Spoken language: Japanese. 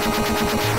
ハハハハ